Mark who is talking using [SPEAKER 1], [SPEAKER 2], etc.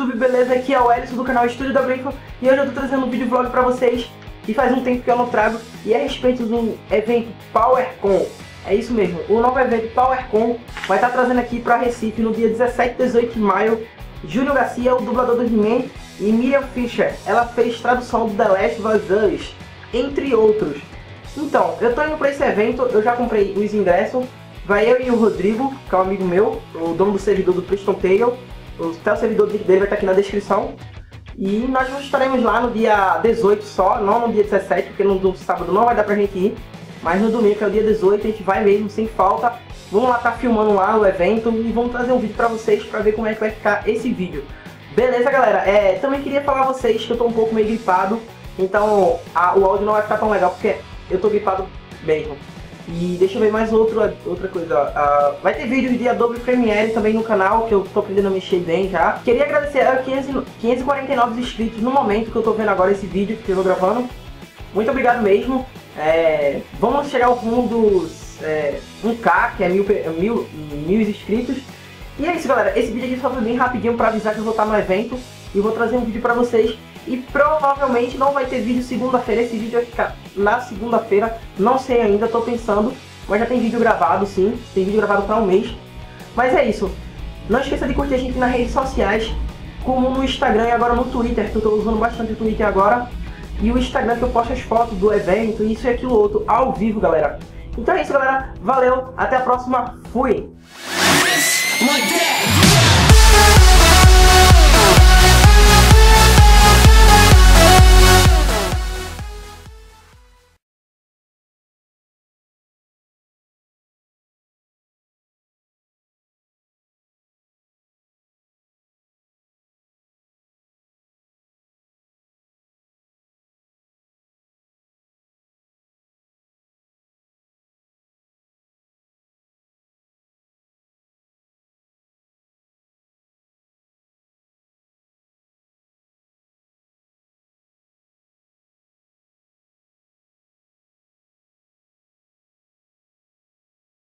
[SPEAKER 1] YouTube, beleza? Aqui é o Ellison do canal Estúdio da Brinco e hoje eu tô trazendo um vídeo vlog pra vocês que faz um tempo que eu não trago e é a respeito do evento PowerCon. É isso mesmo, o novo evento PowerCon vai estar tá trazendo aqui pra Recife no dia 17 e 18 de maio Júnior Garcia, o dublador do He-Man, e Miriam Fisher, ela fez tradução do The Last of Us, entre outros. Então, eu tô indo pra esse evento, eu já comprei os ingressos, vai eu e o Rodrigo, que é um amigo meu, o dono do servidor do Preston Tale, até o servidor dele vai estar aqui na descrição. E nós estaremos lá no dia 18 só, não no dia 17, porque no sábado não vai dar pra gente ir. Mas no domingo, que é o dia 18, a gente vai mesmo, sem falta. Vamos lá estar tá filmando lá o evento e vamos trazer um vídeo pra vocês pra ver como é que vai ficar esse vídeo. Beleza, galera? É, também queria falar a vocês que eu tô um pouco meio gripado, então a, o áudio não vai ficar tão legal, porque eu tô gripado mesmo. E deixa eu ver mais outra, outra coisa. Uh, vai ter vídeo de Adobe Premiere também no canal, que eu tô aprendendo a mexer bem já. Queria agradecer a 500, 549 inscritos no momento que eu tô vendo agora esse vídeo que eu tô gravando. Muito obrigado mesmo. É, vamos chegar ao rumo dos é, 1K, que é mil, mil, mil inscritos. E é isso, galera. Esse vídeo aqui só foi bem rapidinho pra avisar que eu vou estar no evento. E vou trazer um vídeo pra vocês e provavelmente não vai ter vídeo segunda-feira, esse vídeo vai ficar na segunda-feira, não sei ainda, tô pensando, mas já tem vídeo gravado sim, tem vídeo gravado para um mês. Mas é isso, não esqueça de curtir a gente nas redes sociais, como no Instagram e agora no Twitter, que eu tô usando bastante o Twitter agora, e o Instagram que eu posto as fotos do evento, isso e aquilo outro, ao vivo, galera. Então é isso, galera, valeu, até a próxima, fui!